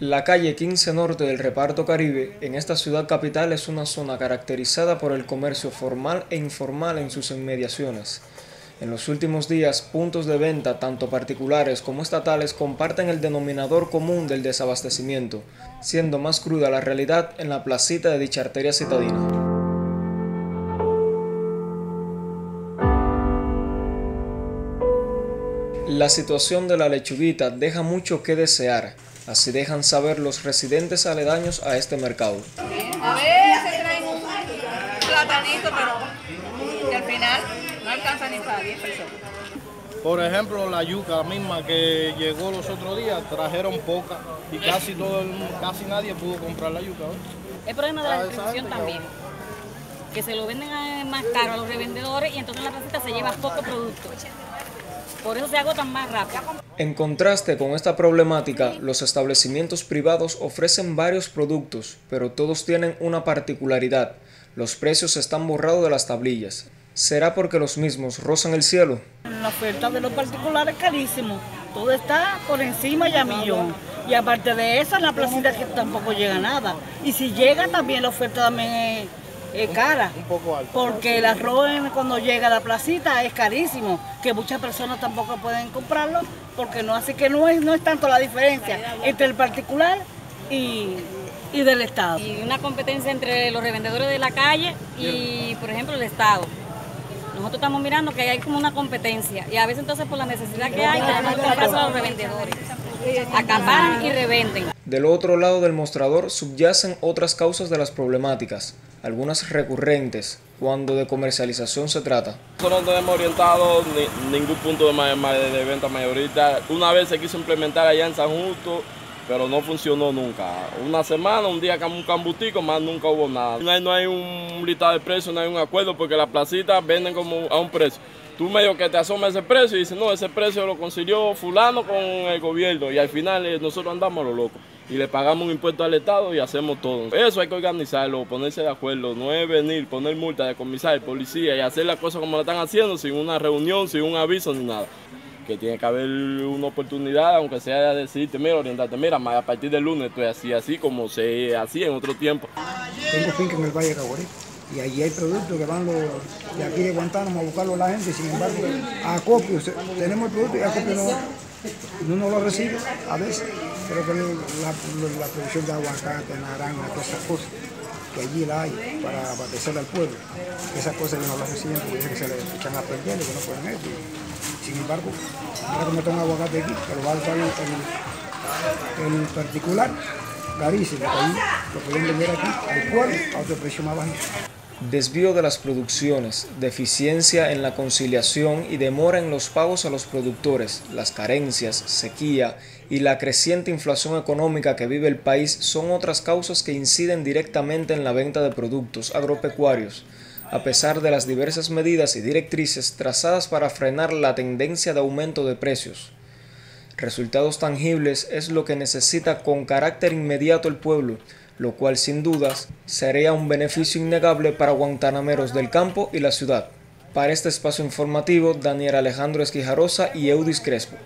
La calle 15 Norte del Reparto Caribe en esta ciudad capital es una zona caracterizada por el comercio formal e informal en sus inmediaciones. En los últimos días, puntos de venta, tanto particulares como estatales, comparten el denominador común del desabastecimiento, siendo más cruda la realidad en la placita de dicha arteria citadina. La situación de la lechuguita deja mucho que desear, así dejan saber los residentes aledaños a este mercado. A veces traen un platanito, pero al final no alcanza ni para 10 personas. Por ejemplo, la yuca misma que llegó los otros días, trajeron poca y casi todo el, casi nadie pudo comprar la yuca. El problema de la distribución también, que se lo venden más caro a los revendedores y entonces en la placita se lleva poco producto. Por eso se agotan más rápido. En contraste con esta problemática, los establecimientos privados ofrecen varios productos, pero todos tienen una particularidad. Los precios están borrados de las tablillas. ¿Será porque los mismos rozan el cielo? La oferta de los particulares es carísimo. Todo está por encima ya millón. Y aparte de eso, en la placita que tampoco llega nada. Y si llega también la oferta también es es cara. Un poco alto. Porque el arroz cuando llega a la placita es carísimo, que muchas personas tampoco pueden comprarlo, porque no así que no es, no es tanto la diferencia entre el particular y, y del Estado. Y una competencia entre los revendedores de la calle y, por ejemplo, el Estado. Nosotros estamos mirando que hay como una competencia y a veces entonces por la necesidad que hay tenemos que a los revendedores. Acamparan y revenden. Del otro lado del mostrador subyacen otras causas de las problemáticas, algunas recurrentes cuando de comercialización se trata. Nosotros no tenemos orientado ningún punto de, de, venta mayorita. Una vez se quiso implementar allá en San Justo, pero no funcionó nunca. Una semana, un día un cambutico, más nunca hubo nada. No hay, no hay un listado de precios, no hay un acuerdo, porque las placitas venden como a un precio. Tú medio que te asomas ese precio y dices, no, ese precio lo consiguió fulano con el gobierno y al final eh, nosotros andamos a lo loco y le pagamos un impuesto al Estado y hacemos todo. Eso hay que organizarlo, ponerse de acuerdo, no es venir, poner multa de comisar, policía y hacer las cosas como lo están haciendo sin una reunión, sin un aviso ni nada. Tiene que haber una oportunidad, aunque sea de decirte, mira, orientarte, mira, a partir del lunes estoy así, así como se hacía en otro tiempo. Tengo finca en el Valle de Caguarí y allí hay productos que van los, de aquí de Guantánamo a buscarlo a la gente, sin embargo, a Acopio, tenemos el producto y Acopio no, no, lo recibe a veces. Creo que la, la, producción de aguacate, naranja, todas esas cosas, que allí la hay para abastecer al pueblo, esas cosas no las reciben porque que se le echan a perder, que no pueden eso. Sin embargo, ahora que me toman aguacate aquí, que lo va a usar el, el particular, carísimo, ahí lo pueden vender aquí al pueblo a otro precio más bajo desvío de las producciones, deficiencia en la conciliación y demora en los pagos a los productores, las carencias, sequía y la creciente inflación económica que vive el país son otras causas que inciden directamente en la venta de productos agropecuarios, a pesar de las diversas medidas y directrices trazadas para frenar la tendencia de aumento de precios. Resultados tangibles es lo que necesita con carácter inmediato el pueblo, lo cual sin dudas sería un beneficio innegable para guantanameros del campo y la ciudad. Para este espacio informativo, Daniel Alejandro Esquijarosa y Eudis Crespo.